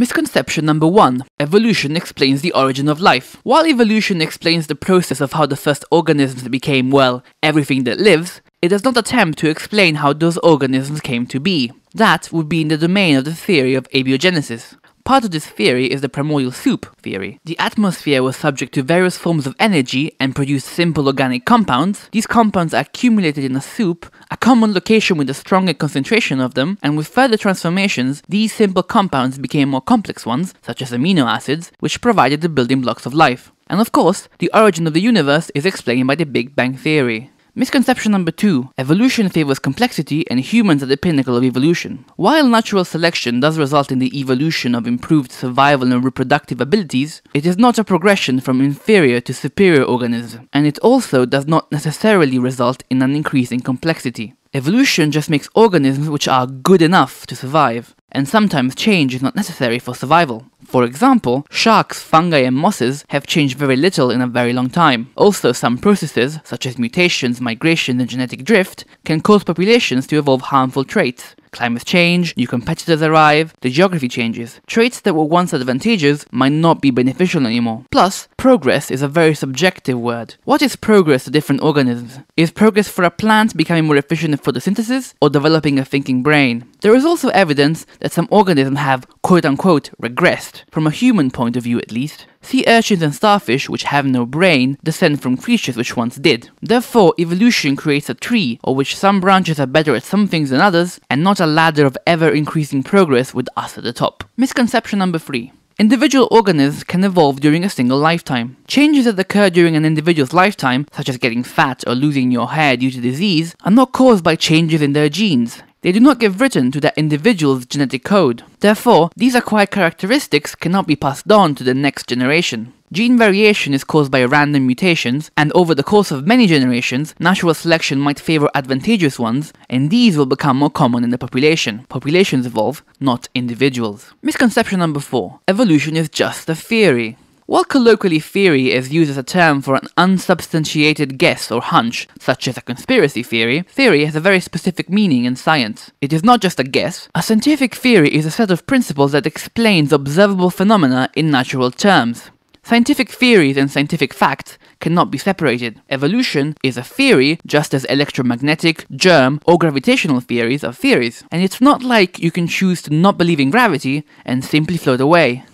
Misconception number one evolution explains the origin of life. While evolution explains the process of how the first organisms became, well, everything that lives, it does not attempt to explain how those organisms came to be. That would be in the domain of the theory of abiogenesis. Part of this theory is the primordial soup theory. The atmosphere was subject to various forms of energy and produced simple organic compounds. These compounds are accumulated in a soup, a common location with a stronger concentration of them, and with further transformations, these simple compounds became more complex ones, such as amino acids, which provided the building blocks of life. And of course, the origin of the universe is explained by the Big Bang Theory. Misconception number two evolution favors complexity and humans are the pinnacle of evolution. While natural selection does result in the evolution of improved survival and reproductive abilities, it is not a progression from inferior to superior organisms, and it also does not necessarily result in an increase in complexity. Evolution just makes organisms which are good enough to survive, and sometimes change is not necessary for survival. For example, sharks, fungi, and mosses have changed very little in a very long time. Also, some processes, such as mutations, migration, and genetic drift, can cause populations to evolve harmful traits. Climate change, new competitors arrive, the geography changes. Traits that were once advantageous might not be beneficial anymore. Plus, progress is a very subjective word. What is progress to different organisms? Is progress for a plant becoming more efficient in photosynthesis or developing a thinking brain? There is also evidence that some organisms have quote unquote regressed, from a human point of view at least. Sea urchins and starfish, which have no brain, descend from creatures which once did. Therefore, evolution creates a tree, of which some branches are better at some things than others, and not a ladder of ever increasing progress with us at the top. Misconception number three. Individual organisms can evolve during a single lifetime. Changes that occur during an individual's lifetime, such as getting fat or losing your hair due to disease, are not caused by changes in their genes. They do not give written to that individual's genetic code. Therefore, these acquired characteristics cannot be passed on to the next generation. Gene variation is caused by random mutations, and over the course of many generations, natural selection might favor advantageous ones, and these will become more common in the population. Populations evolve, not individuals. Misconception number 4 Evolution is just a theory. While colloquially theory is used as a term for an unsubstantiated guess or hunch, such as a conspiracy theory, theory has a very specific meaning in science. It is not just a guess. A scientific theory is a set of principles that explains observable phenomena in natural terms. Scientific theories and scientific facts cannot be separated. Evolution is a theory just as electromagnetic, germ, or gravitational theories are theories. And it's not like you can choose to not believe in gravity and simply float away.